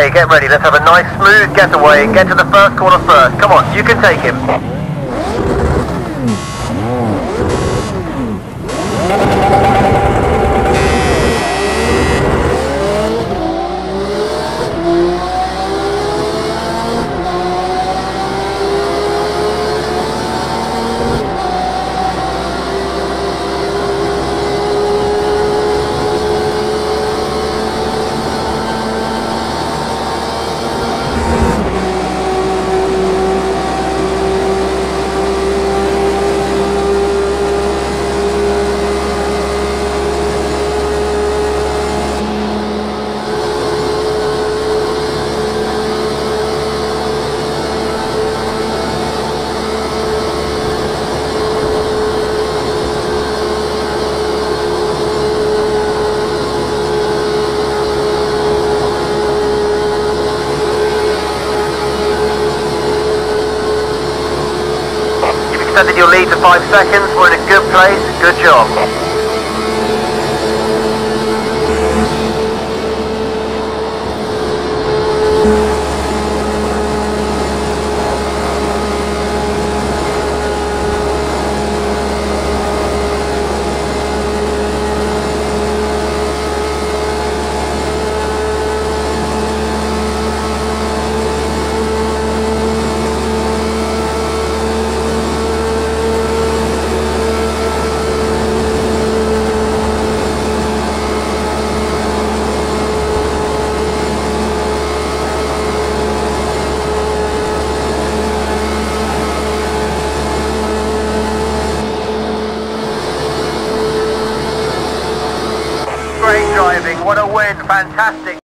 Hey, get ready. Let's have a nice smooth getaway and get to the first corner first. Come on, you can take him. Extended your lead to five seconds. We're in a good place. Good job. Driving. What a win. Fantastic.